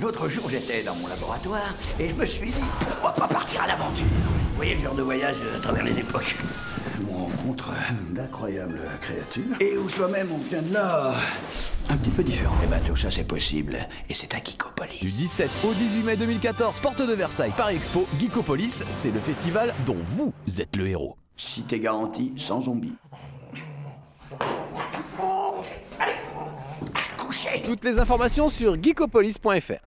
L'autre jour, j'étais dans mon laboratoire et je me suis dit, pourquoi pas partir à l'aventure? Vous voyez le genre de voyage euh, à travers les époques On rencontre euh, d'incroyables créatures. Et où soi-même on vient de là, un petit peu différent. Eh ben tout ça c'est possible, et c'est à Geekopolis. Du 17 au 18 mai 2014, Porte de Versailles, Paris Expo, Geekopolis, c'est le festival dont vous êtes le héros. Cité garantie, sans zombies. Allez Couchez Toutes les informations sur geekopolis.fr.